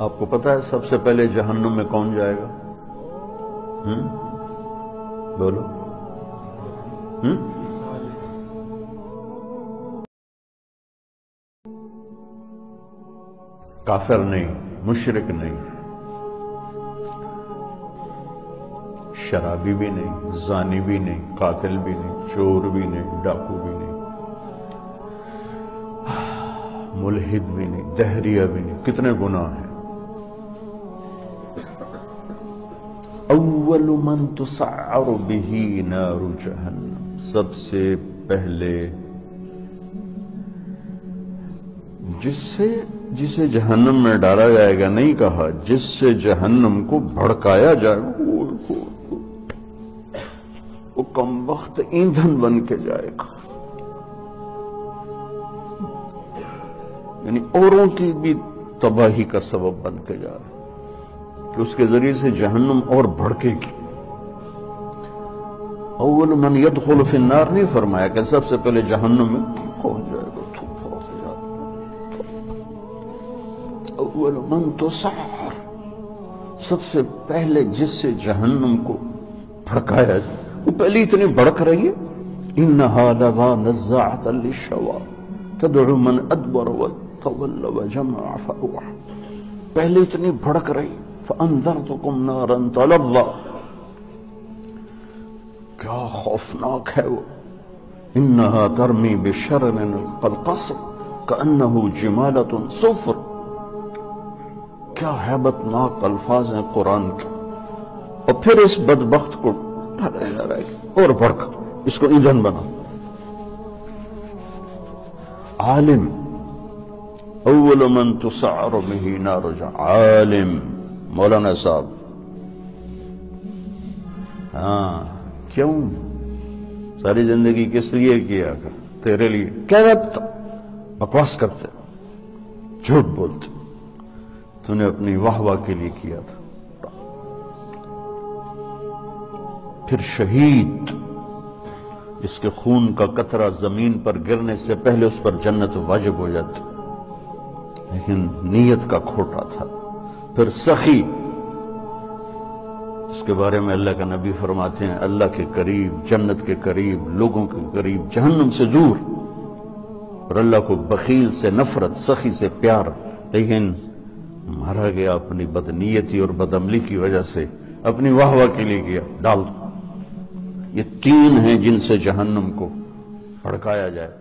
آپ کو پتا ہے سب سے پہلے جہنم میں کون جائے گا ہم؟ بولو ہم؟ کافر نہیں مشرق نہیں، شرابی بھی نہیں، زانی بھی نہیں، قاتل بھی نہیں، چور بھی نہیں، ڈاکو بھی نہیں، ملحد بھی نہیں دہریہ بھی نہیں، کتنے گناہ ہیں اول من تسعر به نار جہنم سب سے پہلے جس سے جسے جہنم میں ڈالا جائے گا، نہیں کہا، جس سے جہنم کو بھڑکایا جائے گا وہ کم وقت ایندھن بن کے جائے گا۔ یعنی اوروں کی بھی تباہی کا سبب بن کے جا رہا ہے۔ کہ اس کے ذریعے سے جہنم اور بھڑکے گی۔ اول من يدخل فی النار، نہیں فرمایا کہ سب سے پہلے جہنم میں کون جائے گا اول من تسعر سب سے پہلے جس سے جہنم کو بھڑکایا جائے۔ وہ پہلے اتنی بڑک رہی ہے۔ انہا لذا نزاعت للشوا، تدعو من ادبر وتول وجمع فاوع پہلے اتنی بھڑک رہی۔ ہے فأنذرتكم نارا تلظى. يا خوفناك هو إنها ترمي بشرن القصر كأنه جمالة صفر. كهبت ناق ألفاظ القرآن. کا اور پھر اس بدبخت کو رہے رہے اور بڑھ اسكو اس بنا. عالم. أول من تسعر به نار عالم مولانا صاحب۔ ہاں کیوں؟ ساری زندگی کس لیے کیا کر؟ تیرے لیے۔ کیا بکواس کرتے۔ جھوٹ بولتے۔ تو نے اپنی واہ واہ کے لیے کیا تھا۔ پھر شہید۔ جس کے خون کا قطرہ زمین پر گرنے سے پہلے اس پر جنت واجب ہو جاتی۔ لیکن نیت کا کھوٹا تھا۔ پھر سخی۔ اس کے بارے میں اللہ کا نبی فرماتے ہیں، اللہ کے قریب، جنت کے قریب، لوگوں کے قریب، جہنم سے دور۔ اور اللہ کو بخیل سے نفرت، سخی سے پیار۔ لیکن مارا گیا، اپنی بدنیتی اور بدعملی کی وجہ سے اپنی واہ واہ کے لیے کیا ڈال۔ دو یہ تین ہیں جن سے جہنم کو بھڑکایا جائے۔